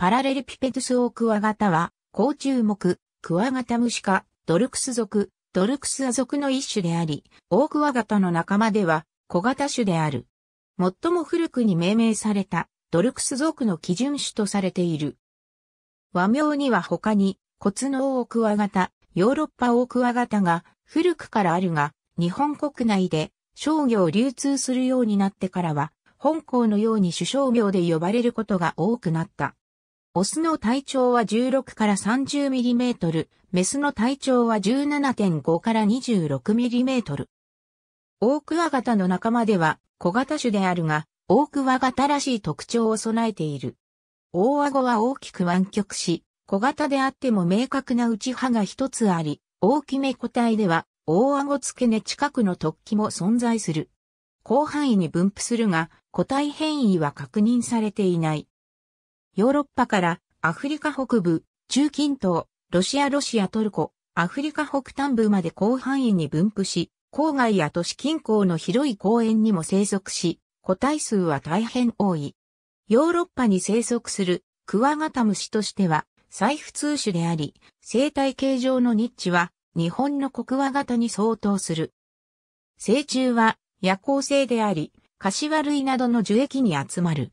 パラレルピペトスオオクワガタは、甲虫目、クワガタムシ科、ドルクス属、ドルクスア属の一種であり、オオクワガタの仲間では、小型種である。最も古くに命名された、ドルクス属の基準種とされている。和名には他に、骨のオオクワガタ、ヨーロッパオオクワガタが古くからあるが、日本国内で商業流通するようになってからは、本校のように首相名で呼ばれることが多くなった。オスの体長は16から30ミリメートル、メスの体長は17.5から26ミリメートル。オークワガタの仲間では小型種であるが、オークワガタらしい特徴を備えている。大顎は大きく湾曲し、小型であっても明確な内葉が一つあり、大きめ個体では大顎付け根近くの突起も存在する。広範囲に分布するが、個体変異は確認されていない。ヨーロッパからアフリカ北部、中近東、ロシアロシアトルコ、アフリカ北端部まで広範囲に分布し、郊外や都市近郊の広い公園にも生息し、個体数は大変多い。ヨーロッパに生息するクワガタムシとしては、再普通種であり、生態形状のニッチは日本のコクワガタに相当する。成虫は夜行性であり、柏類などの樹液に集まる。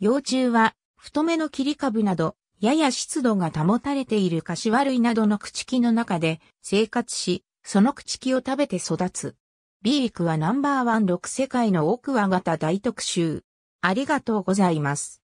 幼虫は太めの切り株など、やや湿度が保たれている柏類などの朽木の中で生活し、その朽木を食べて育つ。ビーリクはナンバーワン6世界の奥クワ型大特集。ありがとうございます。